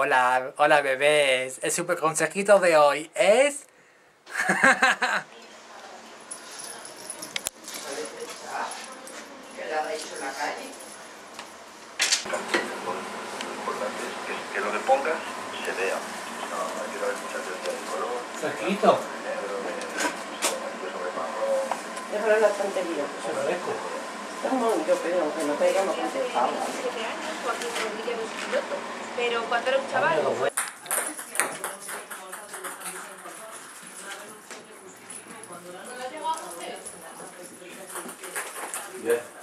Hola, hola bebés. El super consejito de hoy es... que lo que pongas se vea. No, hay que dar mucha atención al color. Fresquito. Negro, de sobre marrón. Déjalo en la estantería. Se lo dejo. Está un momento, pero aunque no caiga, no Tenía contestaba. 17 años, Joaquín Rodríguez es piloto. Pero cuando era un chaval, fue Uy,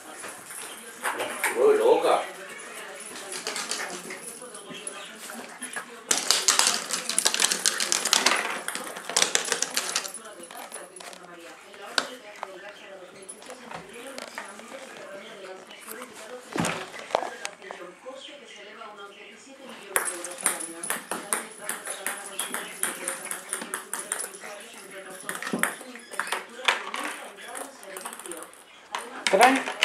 ¿Traen? No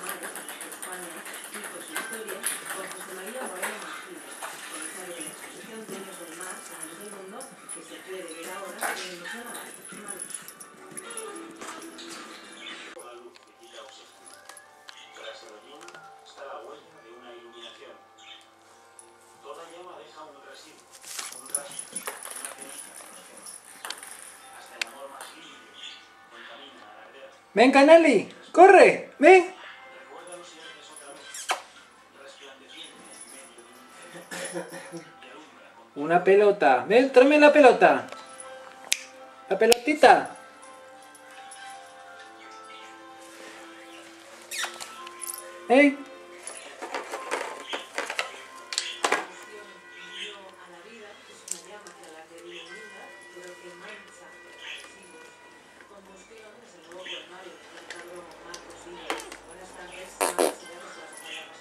Ven, Canali. Corre. Ven. Una pelota. Ven, tráeme la pelota. La pelotita. ¿Eh?